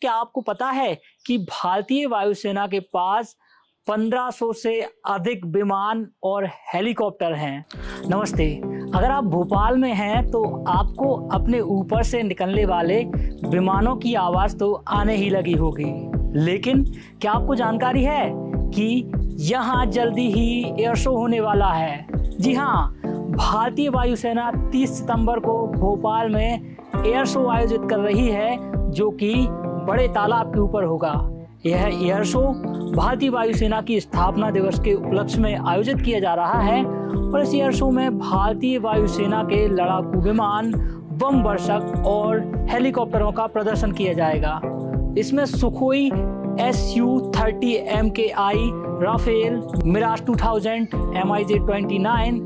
क्या आपको पता है कि भारतीय वायुसेना के पास 1500 से अधिक विमान और हेलीकॉप्टर हैं? नमस्ते, अगर आप भोपाल में हैं तो आपको अपने ऊपर से निकलने वाले विमानों की आवाज़ तो आने ही लगी होगी। लेकिन क्या आपको जानकारी है कि यहाँ जल्दी ही एयर शो होने वाला है? जी हाँ भारतीय वायुसेना 30 सितंबर को भोपाल में एयर शो आयोजित कर रही है, जो कि बड़े तालाब के ऊपर होगा। यह एयर शो भारतीय वायुसेना की स्थापना दिवस के उपलक्ष्य में आयोजित किया जा रहा है और इस एयर शो में भारतीय वायुसेना के लड़ाकू विमान, बम वर्षक और हेलीकॉप्टरों का प्रदर्शन किया जाएगा। इसमें Sukhoi S U thirty M K I Rafale, Mirage two thousand M I J twenty nine,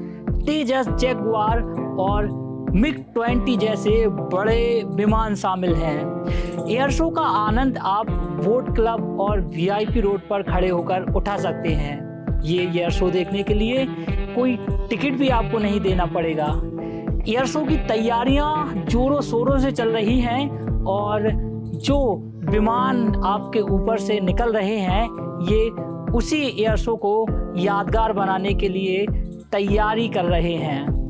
Tejas Jaguar और मिग 20 जैसे बड़े विमान शामिल हैं। एयर शो का आनंद आप बोट क्लब और वीआईपी रोड पर खड़े होकर उठा सकते हैं। ये एयर शो देखने के लिए कोई टिकट भी आपको नहीं देना पड़ेगा। एयर शो की तैयारियाँ जोरों शोरों से चल रही हैं और जो विमान आपके ऊपर से निकल रहे हैं, ये उसी एयर शो को यादगार बनाने के लिए तैयारी कर रहे हैं।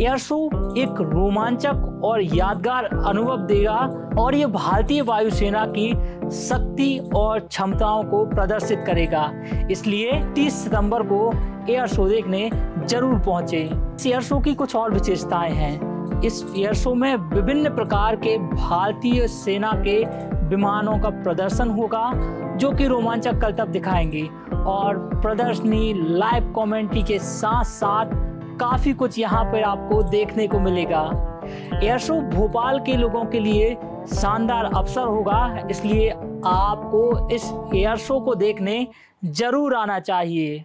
एयर शो एक रोमांचक और यादगार अनुभव देगा और ये भारतीय वायुसेना की शक्ति और क्षमताओं को प्रदर्शित करेगा। इसलिए 30 सितंबर को एयर शो देखने ज़रूर पहुँचे। इस एयर शो की कुछ और विशेषताएँ हैं। इस एयर शो में विभिन्न प्रकार के भारतीय सेना के विमानों का प्रदर्शन होगा, जो कि रोमांचक कर्तव्य दिखाएँगे। और प्रदर्शनी, लाइव कमेंट्री के साथ साथ काफ़ी कुछ यहाँ पर आपको देखने को मिलेगा। एयर शो भोपाल के लोगों के लिए शानदार अवसर होगा, इसलिए आपको इस एयर शो को देखने ज़रूर आना चाहिए।